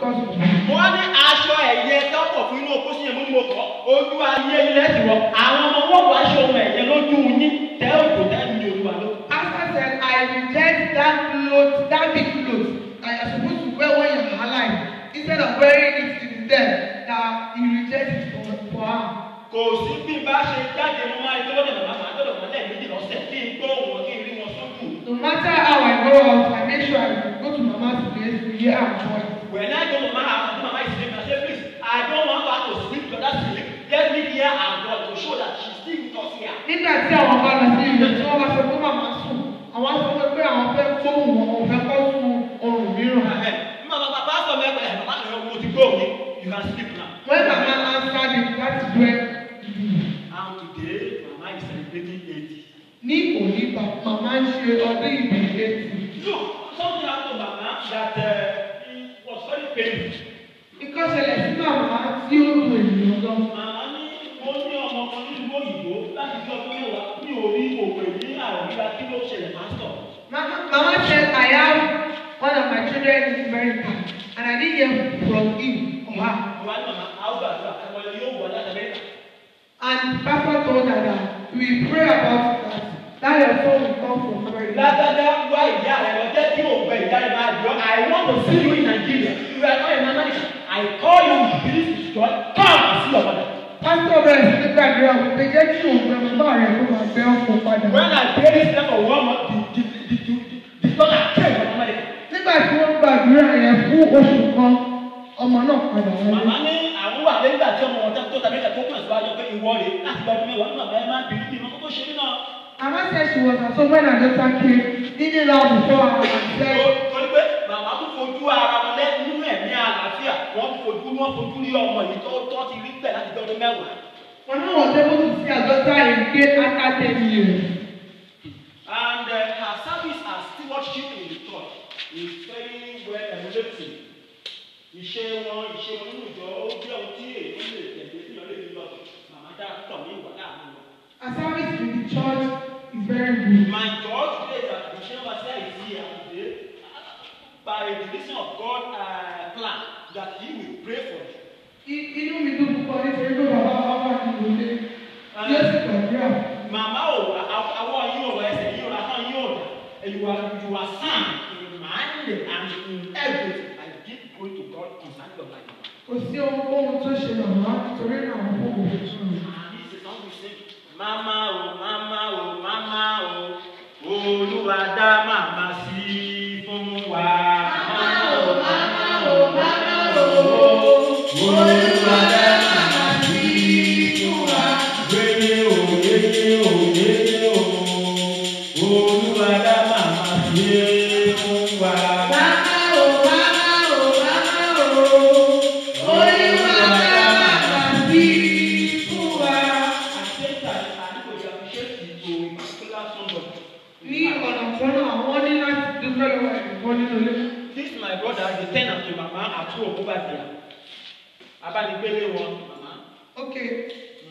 you. wá ní aṣọ ẹ̀yẹ tọ́pọ̀ fún inú opó sí yẹn kọ́ ojú ayé ilẹ̀ ti wọ àwọn ọmọ wọn wọ aṣọ ohun ẹ̀yẹ lójú yín tẹ́ òkú tẹ́ ní olúwa ló. Pastor said, I reject that cloth, that big cloth that you're supposed to wear when you're alive. Instead of wearing it in death, that you reject it for, for her. kò sí bí n bá ṣe jáde mo máa lọ́dọ̀ màmá màá lọ́dọ̀ màmá lẹ́ẹ̀mejì lọ́sẹ̀ kí n gbọ́ wọn kí n rí wọn sójú. No matter how I go out, I make sure I go to mama's place to hear her voice. When I go mama and mama is sleep I say please I don't want her to sleep to that sleep let me hear her voice to show that she still with us here. Nígbà tí àwọn bá lọ sí ilé tí wọ́n bá sọ pé màmá sùn, àwọn sọ pé pé àwọn fẹ́ fóònù wọn, wọn fẹ́ kọ́ sun oorun mìíràn. Mama bàbá sọ mẹ́pẹ́ ẹ̀ mama ẹ̀ mo ti gbọ́ mi you can sleep now. When mama answered it, that is when and today mama is celebrating eighty. ní òní màmá ń ṣe ọdún ìbí eighty. Look, something happened to Mama that uh, it was very painful. Nǹkan ṣẹlẹ̀ sí màmá tí ó dùn ènìyàn gan. Màmá ní mo ní ọmọ kan òyìnbó láti fi ọdún mẹ́wàá mi ò rí ní àrùn nígbà tí ló ṣẹlẹ̀ pásítọ̀. Mama, mama said, I have one of my children in America and I didn't hear from him or her. Mo wá ní màmá àwọn àdúrà ẹ̀wọ̀n ni yóò wọ láti Amẹ́ríkà. And pastor told her that we pray about that. That your son will come from America. Lágbádá wá ìyá rẹ̀ lọ jẹ́ kí òun bẹ ìyá rẹ̀ máa jọ. I want to see you in Nigeria. You are not in America. I call you with this is God. Come and see your mother. Pastor bẹ̀rẹ̀ sí ní gbàdúrà wípé jẹ́ kí òun gbẹ bàbá rẹ̀ kó padà. When I pray this for one month, the the the the daughter came from America. Nígbà tí wọ́n gbàdúrà yẹn fún oṣù kan, ọmọ náà padà wọlé. Màmá ní àwọn wà nígbà tí ọmọ wọn tó tàbí ẹ̀ka tó kàn síwájú pé ìwọ rè láti gba ọdún mẹ́wàá nígbà bẹ́ẹ̀ máa bìrì bí wọn kó ṣe nínú. Mama said she was at home when her daughter came, kneeling down before her and said, Torí pé màmá tún fojú ara wọn lẹ́ nínú ẹ̀mí àlàáfíà wọ́n fojú wọ́n fojú rí ọmọ yìí tó tọ́ ti rí bẹ̀ láti gba ọdún mẹ́wàá. Mama was able to see her daughter again after ten years. And uh, her service as stewardship in the church is very well emulating. Ìṣe wọn ìṣe wọn nínú ìjọ ó jẹ́ ohun tí èyí lè tẹ̀lé sí ọ̀lẹ́ ìlú ọ̀dọ̀. Màmá dá tọ̀ ní ìwà láàárín wọn. Her service in the church is very good. My God today that the Shema Messiah is here today by the reason of God uh, plan that he will pray for you. Inú mi dùn púpọ̀ nítorí pé bàbá wa wà ní ìwọlé. Yóò sì gbàdúrà. Màmá ò awọ yín ò ẹsẹ̀ yín ò hàn yín ò are sound in mind and in everything. I give glory to God concerning your life. Kò sí ohunkóhun tó ṣe màmá torí náà wọ́n fún òun fún mi. Mama o, mama o, mama o, Olúwa dá màmá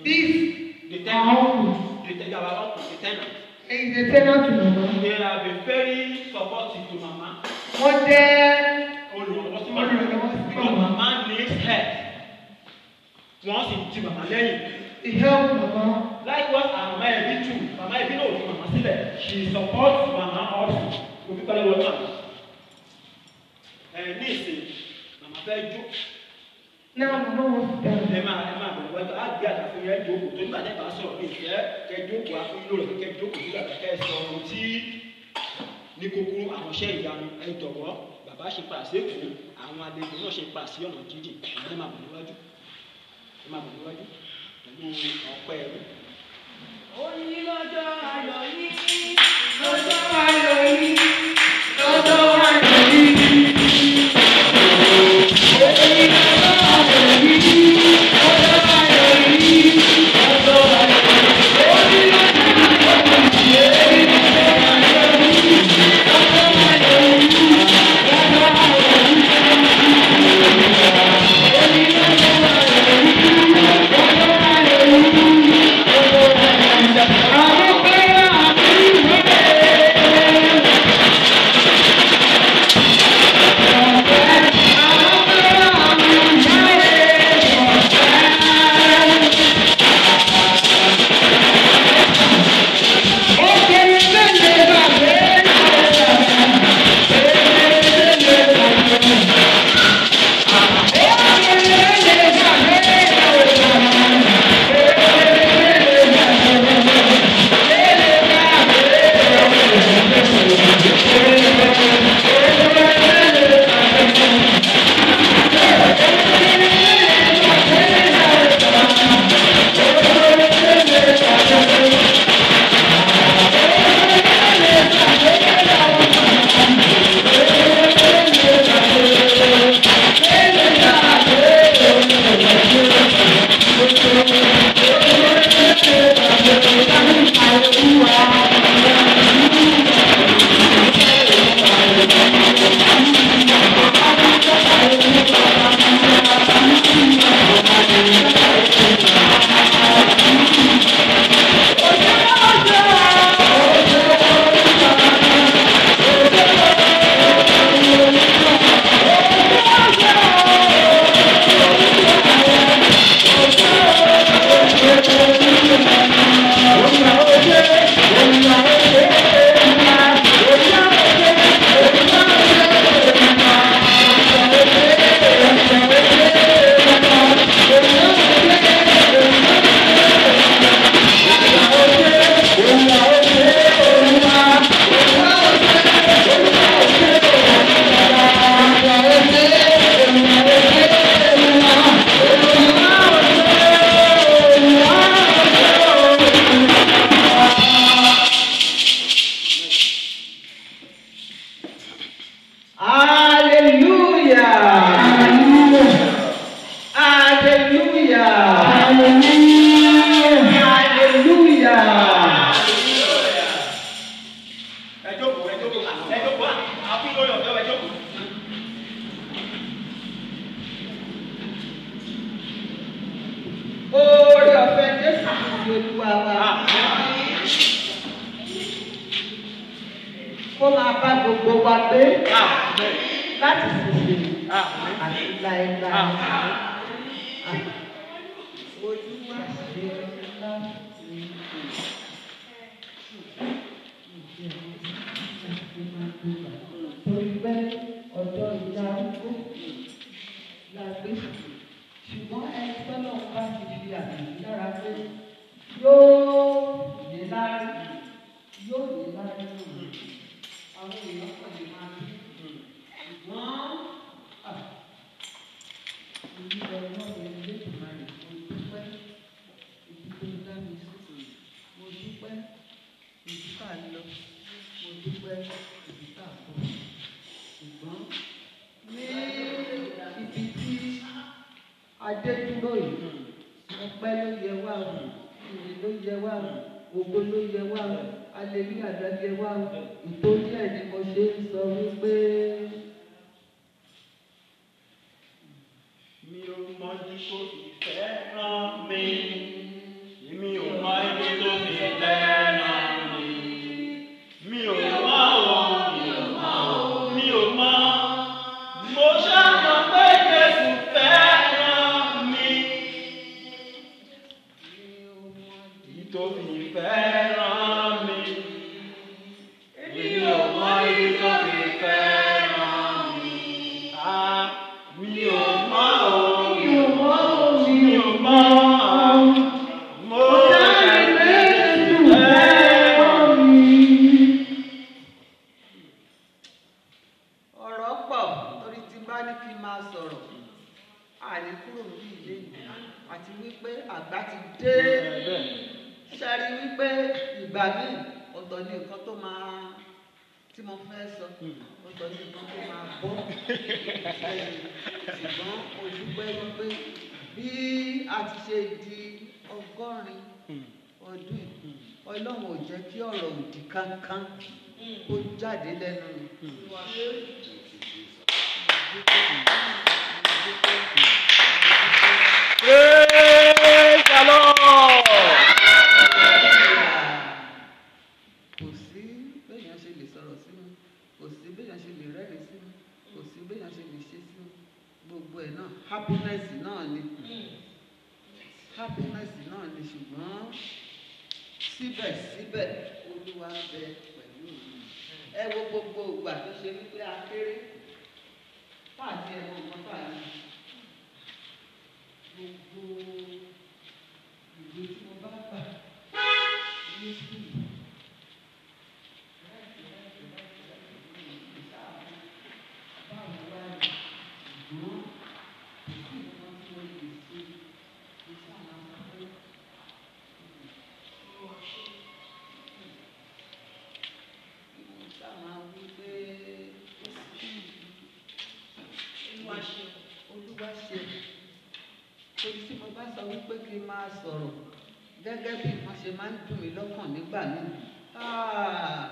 this The our ten ant uncle the ten our uncle the ten ant. is a tenant to mama. They have been very supportive to mama. Wọ́n jẹ́ Olùrànlọ́wọ́ sí mama. Olùrànlọ́wọ́ sí mama. mama needs help. Wọ́n sì ti mama lẹ́yìn. he help mama. Likewise mama ẹbí too. Mama ẹbí náà ò fi mama sílẹ̀. She supports mama also. Òbí pẹ̀lú wọn náà. Ẹ ní ìsìn, mama fẹ́ jó. Now mama wants to tell ẹ me. máa ẹ máa bẹ̀rẹ̀ wájú á gbé àtàkùn yẹn jókòó tó nígbà tẹ́ bá sọ̀rọ̀ ní ìfẹ́ kẹ jókòó yín lórí kẹ jókòó sí àgbà kẹ sọ ohun tí ní kúkúrú àwọn iṣẹ́ ìyanu ẹ jọ̀wọ́ bàbá ṣe pa àṣekù àwọn àlejò náà ṣe pa sí ọ̀nà jíjì ẹ máa bọ̀ níwájú ẹ máa bọ̀ níwájú pẹ̀lú ọpẹ́ ẹ̀rọ. Ó ní lọ́jọ́ ayọ̀ yìí, Lọ́jọ́ ẹjọ́kọ̀ àkún lórí ọ̀dọ́ ẹjọ́kọ̀. oore ọ̀fẹ́ jésù ti olúwa wa kó máa bá gbogbo wa gbé láti ṣèṣe àti láéláé. Dúpẹ́ ibi tá a bọ̀ ṣùgbọ́n ní ibi tí adé dúró yìí ọpẹ́ ló yẹ wá o ìyìn ló yẹ wá o ògo ló yẹ wá o aleluya ló yẹ Olúwa ṣe torí tí mo bá sọ wípé kí n máa sọ̀rọ̀ gẹ́gẹ́ bí nǹkan ṣe máa ń dùn mí lọ́kàn nígbà míì Ah,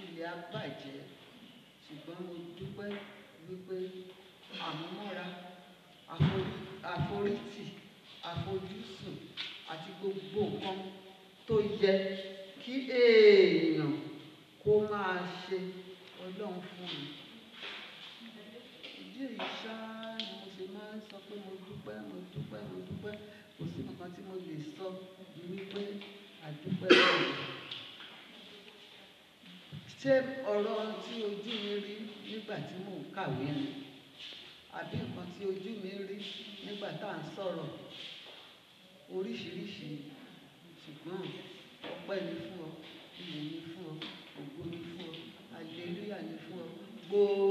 ilẹ̀ á bàjẹ́. Ṣùgbọ́n mo dúpẹ́ wípé àmúmọ́ra àforí- àforítì àfojúsùn àti gbogbo nǹkan tó yẹ kí èèyàn kó máa ṣe ọlọ́run fún mi ìdí èyí ṣáá ni mo ṣe máa ń sọ pé mo dúpẹ́ mo dúpẹ́ mo dúpẹ́. Kò sí nǹkan tí mo lè sọ ju wípé àdúpẹ́ lọ́wọ́ ṣé ọ̀rọ̀ tí ojú mi rí nígbà tí mò ń kàwé ni? Àbí nǹkan tí ojú mi rí nígbà tá à ń sọ̀rọ̀? Oríṣiríṣi. Ṣùgbọ́n ọpẹ́ ni fún ọ ìyìn ni fún ọ ògo ni fún ọ àlelúyà ni fún ọ gbogbo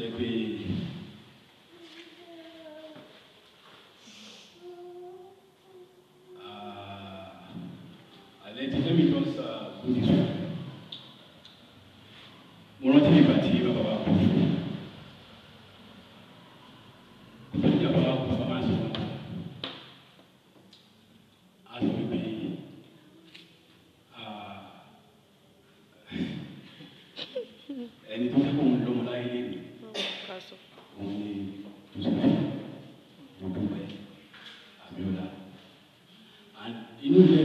jẹ́ pé let me just uh, go this way. mo rántí nígbà tí ń a sọ ah, ẹni tó fẹ́ kó òun lọ́mọ láyé lé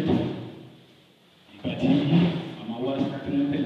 tó ìgbà tí màmá wa tí wọ́n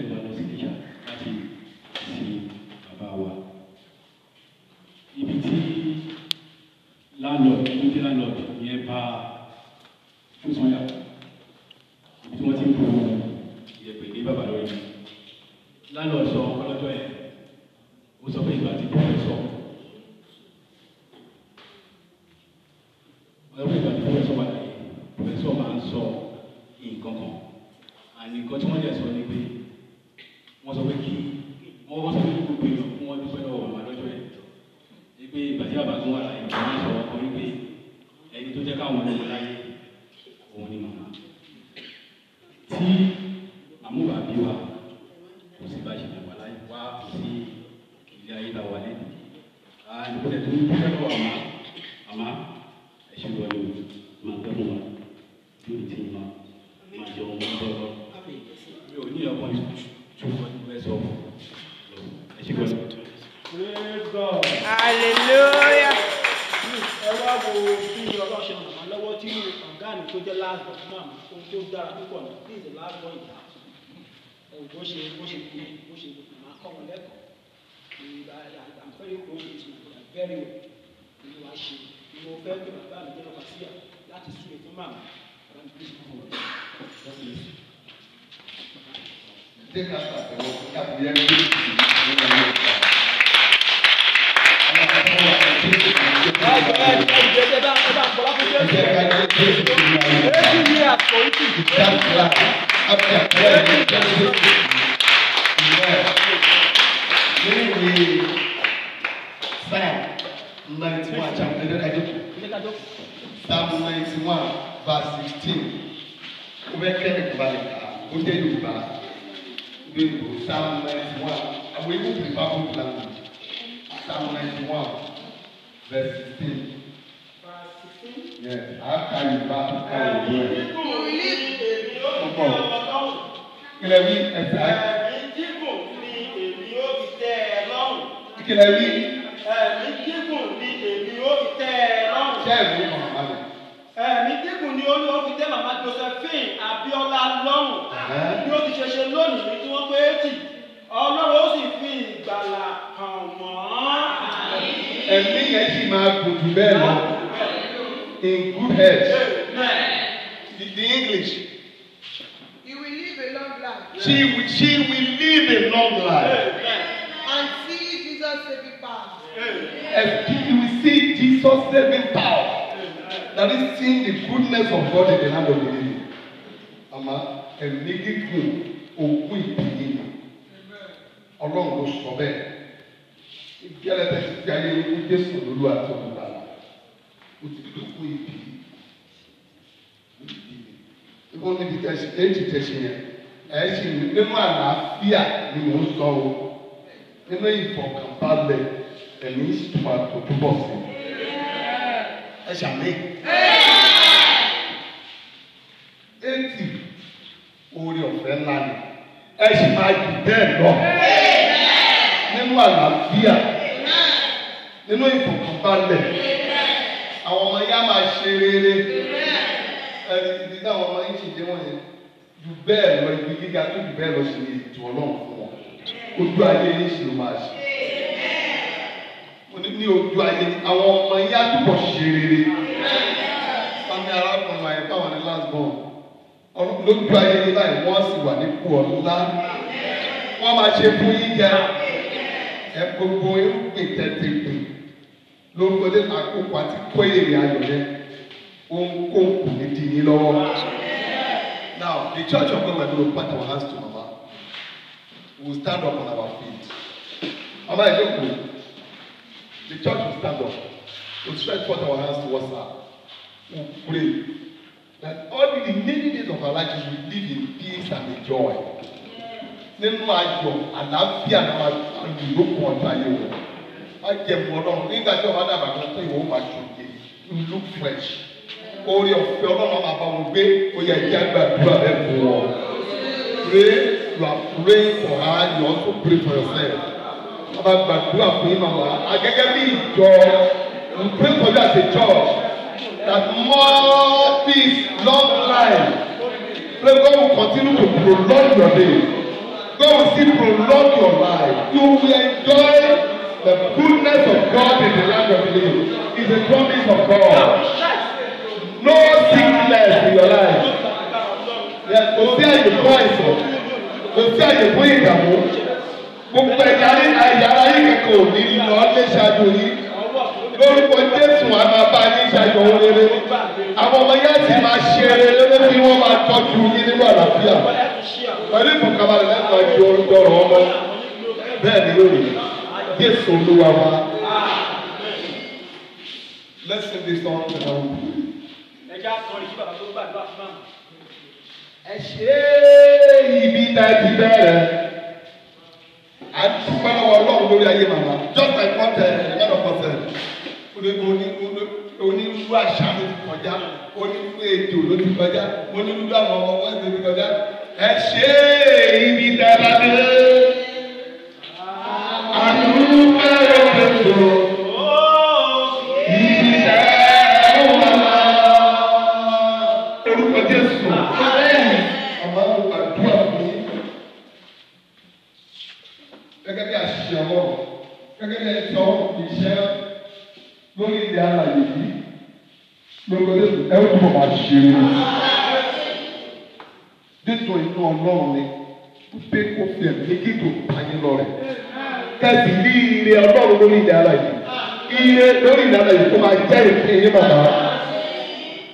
lẹ́nu àdúgbò tó ń dúpẹ́ lọ́wọ́ àmà àmà ẹ̀ṣin lọ ni máa gbẹ́mú wa bí o ti ma máa jẹun mọ́ bọ́ọ̀lọ́ mi ò ní ọkọ tó wọ́n ti fẹ́ sọ ẹ̀ṣin lọ. Praise God. Hallelujah. ẹ wá wo bí ọlọ́ṣẹ́ màmá lọ́wọ́ tí ọ̀gá mi tó jẹ́ last but náà ohun tó dára púpọ̀ ní this is the last one ìjà ẹ wò bó ṣe bó ṣe bí bó ṣe máa kọ́ wọn lẹ́kọ̀ọ́ yóò kó ṣe ti ìgbà very well nínú wa ṣe ni mo fẹ́ pé bàbá mi jẹ́ lọ́kà síyà láti you. You Jésù Psalm ninety one, chapter ká ká. Psalm ninety one, verse sixteen. Ó bẹ́ kẹ́ni kò balẹ̀ ká. Ó jẹ́ Yorùbá. Bí o Psalm ninety one, I will even prefer both language. Psalm 91, verse 16. Yes, after you back, I will do it. Kílẹ̀ wí ẹ̀sà kílẹ̀ wí ṣẹ́ẹ̀bù màmá mi. Ẹ̀mí dínkù ni olúwa fi tẹ́ màmá Josephine Abíọ́lá lọ́rùn. Bí ó ti ṣe ṣe lónìí tí wọ́n pé étì. Ọlọ́run ó sì fi ìgbàlà hàn wọ́n. Ẹ̀mí yẹn sì máa gùn jù bẹ́ẹ̀ lọ. In good health. The, the English. You will live a long life She will, she will live a long life. Jesus saving power. And you will see Jesus saving power. That is seeing the goodness of God in the land of the living. Àmọ́ ẹ̀mí gígùn ogún ìpìlẹ̀ ni. Ọlọ́run ló sọ bẹ́ẹ̀. Ibi ẹlẹ́tẹ̀ ti fi ayé ikú Jésù lólu àti olùbàlà. Ó ti di ogún ìpìlẹ̀. Ibo níbi tẹ̀sí éjì tẹ̀sí yẹn. Ẹ̀ ṣì ní nínú àlàáfíà ni mò ń sọ o. Nínú ìfọ̀kànbalẹ̀ ẹ̀mí sì tún máa tó túbọ̀ sí. Ẹ ṣàmì. Eighty orí ọ̀fẹ́ ńlá ni. Ẹ sì máa jù bẹ́ẹ̀ lọ. Nínú àlàáfíà. Nínú ìfọ̀kànbalẹ̀. Àwọn ọmọ yá máa ṣe rere. Ẹni ibi táwọn ọmọ yìí dé wọ̀nyẹn. Jù bẹ́ẹ̀ lọ ibi gíga tó jù bẹ́ẹ̀ lọ sí ni ètò ọlọ́run fún wọn. Ojú ayé yìí sì ló máa ṣe ní ní ojú ayé àwọn ọmọ yín á túbọ̀ ṣe rere. Sami arákùnrin wa yẹn báwọn ní last born. Lójú ayé yín báyìí wọ́n sì wà nípò ọ̀la. Wọ́n máa ṣe fún yín jẹ. Ẹ gbogbo irúgbìn tẹ̀tẹ̀gbìn. Lórúkọ dé àkókò àti kó èrè ayọ̀ yẹn. Ohunkóhun kò ní di yín lọ́wọ́. Now, the church of God going to put our hands to Mama. We will stand up on our feet. Mama, ẹ jókòó. The church will stand up. We'll stretch forth our hands towards her. We'll pray that all the remaining days of our life we will live in peace and in joy. Nínú ayọ̀ àlàáfíà náà máa lò lókun ọjọ́ ayé wọn. Má jẹ mọ́ ọlọ́run nígbà tí ọba dàgbà kan tó ìwọ́n máa ṣòkè. You look fresh. Orí ọ̀fẹ́ ọlọ́run máa bá wọn gbé. Kí á gbàdúrà rẹ̀ fún wọn. Pray you are praying for her you also pray for yourself. Ọba gbàdúrà fún yín màmá. Agẹ́gẹ́ bí ìjọ we pray for you as a church that more peace long life. Pray God will continue to prolong your days God will still prolong your life. You will enjoy the goodness of God in the land of living. It's a promise of God. No sickness in your life. Yes kò sí àyè fún àìsàn kò sí àyè fún ìdààmú. Gbogbo ẹ̀yà àyàrá yìí kẹ̀kẹ́ ò ní lọ lé ṣáájú yìí lórúkọ jésù a máa bá yín ohun rere. Àwọn ọmọ yẹn sì máa ṣe rere bí wọ́n máa tọ́jú yín nínú àlàáfíà. Pẹ̀lú ìfọ̀kànbalẹ̀ lẹ́nu àjọ ọ̀rọ̀ ọmọ. Bẹ́ẹ̀ ni lónìí jésù olúwa wa. Let's sing this song now. Ẹja kan ìṣí bàbá tó gbàdúrà fún màmá. Ẹ ṣe ibi tá a ti bẹ̀rẹ̀. A dúpẹ́ lọ́wọ́ ọlọ́run lórí ayé màmá. Just like what God said. Onírúurú àṣà ló ti kọjá. Onírúurú ètò ló ti kọjá. Onírúurú àwọn ọmọ wọn ti kọjá. Ẹ ṣe ibi tá a bá dé. Àdúgbò ẹ̀rọ tó. Àmọ́ àdúrà yín. Gẹ́gẹ́ bí àṣìṣe ọlọ́run, gẹ́gẹ́ bí ẹ̀tọ́ iṣẹ́ lórí ilẹ̀ alàyè yìí, Jésù ẹ ó túbọ̀ máa ṣe é. Jésù inú ọlọ́run ni pé kó fi ẹ̀mí gígùn ayé lọ rẹ̀. Kẹ́sì rí ire ọlọ́run lórí ilẹ̀ alàyè. Ire lórí ilẹ̀ alàyè kó máa jẹ́ ìpín yín bàbá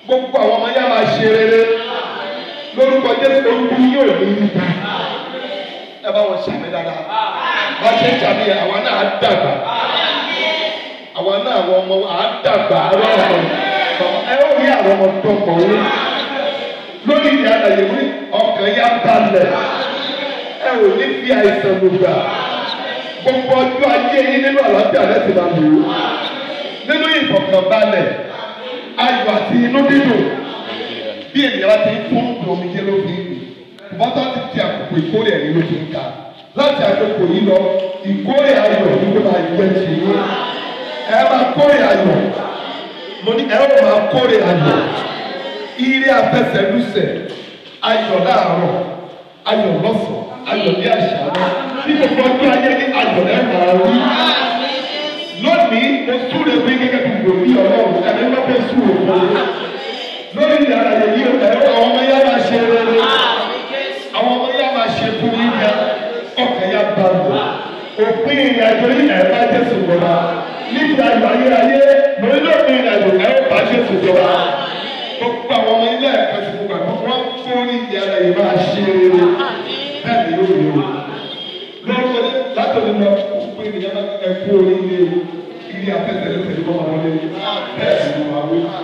gbogbo àwọn ọmọ yẹn máa ṣe rere lórúkọ jésù orúkọ yóò ní níta. Ẹ bá wọn ṣàmì dáadáa. Bá ṣe yẹn àwa náà á dàgbà. Àwa náà àwọn ọmọ á dàgbà. Àwọn ọmọ ẹ ó rí àwọn ọmọ tó kọ̀ wí lórí ìyá àlàyé wí ọkàn yá balẹ̀. Ẹ ò ní fi àìsàn lògbà gbogbo ọjọ́ ayé yín nínú àlàáfíà rẹ̀ ti máa lò. Ó nínú ìfọ̀kànbalẹ̀ ayọ̀ àti inú dídùn bí ènìyàn bá ti ń fún omijé ló fi ń rìn bọ́tà ti di àkókò ìkórè ẹ̀rí ló fi ń ka láti àkókò yìí lọ ìkórè ayọ̀ ní kó máa yẹ ti yín. Ẹ máa kórè ayọ̀. Mo ní ẹ ó máa kórè ayọ̀. Ire afẹsẹ̀lúsẹ̀ ayọ̀ láàárọ̀ ayọ̀ lọ́sàn ayọ̀ ní àṣálẹ́. Bí gbogbo ọdún ayé ní ayọ̀ lẹ́nu àárí lónìí mo súre yín gẹ́gẹ́ bí wòlíì ọlọ́run. Ẹ̀mí lọ́pẹ́ fún yín lórí ìyára yìí ẹ̀rọ àwọn ọmọ yá máa ṣe rere. Àwọn ọmọ yá máa ṣe fún yín yá ọkàn yá lò òpin ìrìn àjò yìí ẹ̀ bá jésù jọba níbi ayọ̀ ayérayé lórí lópin ìrìn àjò ẹ̀ bá jésù jọba gbogbo àwọn ọmọ ilé ẹ̀ka ti gbogbo àgbọ̀ wọn fún ìyára yìí máa ṣe rere. Bẹ́ẹ̀ ni yóò yẹ o lọ́wọ́ látọ̀lẹ́ lọ òpin ìrìn àjò ẹ̀kú oríire. Ilé afẹ́fẹ́ ló tẹ̀lé wọn wọlé bẹ́ẹ̀ ni wọn ọ̀hún bẹ́ẹ̀.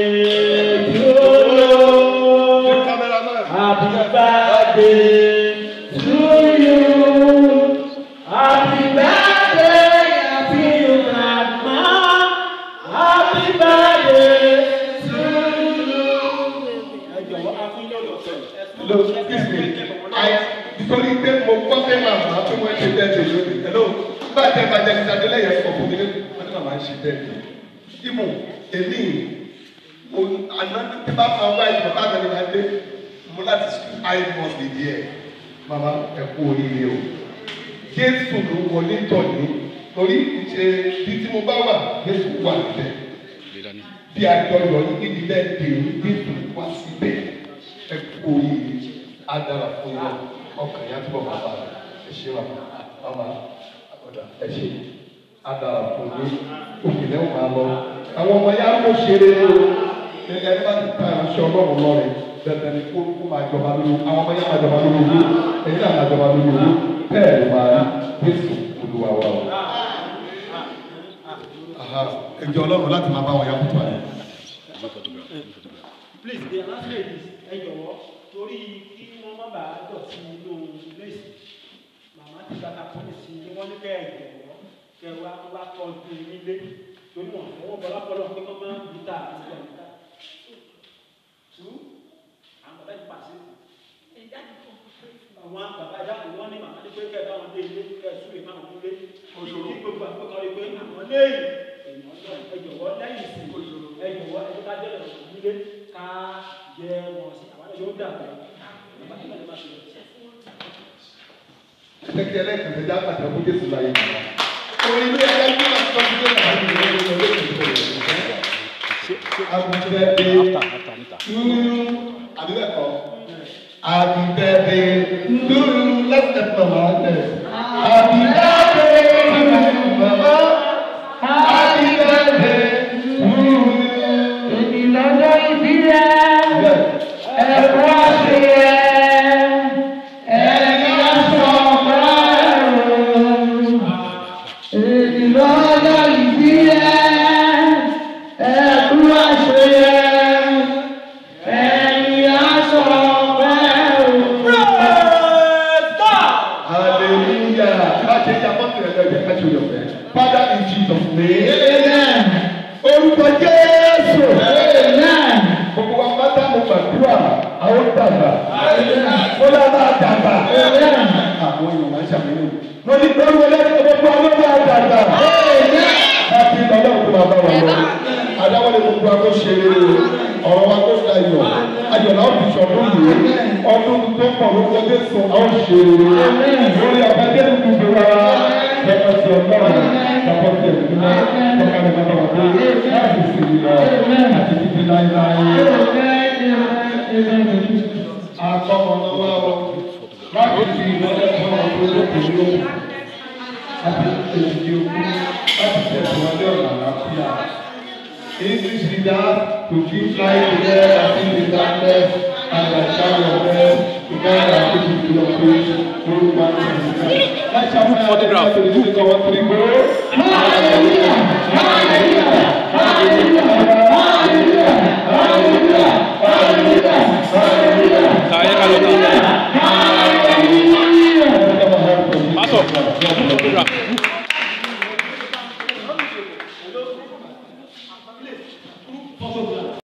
tẹ́ bá jẹ́ kíkà délé yẹn fún mi ní wọ́n ní màmá ń ṣe bẹ́ẹ̀ lè. Ìmù èmi mo àná tí bá máa wá ìmọ̀ bá mi máa dé mo láti sùn I must be there. Màmá ẹ kú oríire o. Jésù ló wọlé tọ̀ ní torí ṣe bí tí mo bá wà Jésù wà níbẹ̀. Bí àjọyọ̀ yìí níbi bẹ́ẹ̀ dé Jésù wá síbẹ̀ ẹ kú oríire á fún yín ọkàn yá túbọ̀ máa bá ẹ ṣe wà ọ̀dà ẹ ṣe á dára fún yín. Òkèlè ò máa lọ. Àwọn ọmọ yá kó ṣe rere o. Ẹ bá ti ta ìránṣẹ́ ọlọ́run lọ́rẹ̀ dandan ni kó kó máa jọba lórí. Àwọn ọmọ yá máa jọba lórí owó ẹ̀yin náà máa jọba lórí owó bẹ́ẹ̀ ló máa rí Jésù Olúwa wa o. ẹjọ́ ọlọ́run láti máa bá wọn yá kútu àyè. Please, the announcement is ẹ jọ̀wọ́ torí kí wọ́n má bàa dọ̀tí inú ilé ìsìn. Màmá ti gbàgbà mi sí wọ́n ní kẹ́ ẹ jọ̀wọ́ kẹ́ ẹ wá wá tọ́jú nílé torí wọn fọwọ́ bọ́lá bọ́lá pé kọ́ máa ń bí ta àti ìgbà níta. Tú àwọn bàbá yìí pàṣẹ. Àwọn bàbá ìjà kò wọ́n ní màmá ní pé kẹ́ ẹ bá wọn dé ilé kẹ́ ẹ súre máa wọn dé. Kí gbogbo àpékọ́ rí pé àwọn léèrè èèyàn náà ẹ jọ̀wọ́ lẹ́yìn ìsìn ẹ jọ̀wọ́ ẹ jẹ́ ká jẹ́ ká jẹ́ wọn sí àwọn ẹ̀jọ̀ ó dàgbà. Bàbá yìí máa ṣe Ẹ̀kẹ́ ẹlẹ́kẹ̀ẹ́ já pàtàkì fún Jésù láyé. Orin ilé ẹgbẹ́ ní àtúntò tó ń bá mi lórí ilé ìgbésẹ̀. Àgùntẹ̀dẹ̀ túrú àbíbẹ̀kọ. Àgùntẹ̀dẹ̀ túrú lẹ́sẹ̀ pàmò ẹ̀. Àbíbẹ̀dẹ̀ túrú bàbá. Àbíbẹ̀dẹ̀ Lórí àbájẹ́ gbogbo wa. Lọ́pọ̀ sí ọgbọ́n lọ́pọ̀ sí ẹ̀mí náà. Lọ́pọ̀ sí ọgbọ́n lọ́pọ̀ láti sì rí lọ. Àti títí láéláé. Wá o. Láti fi ìmọ̀lẹ́ fún ọdún lókòó láti èdè òkú láti tẹ̀síwájú ọ̀nà àlàáfíà. English leaders to give life to them as in the darkness and the shine of them to God has given you your praise. Group photograph. Hallelujah! Hallelujah! Hallelujah!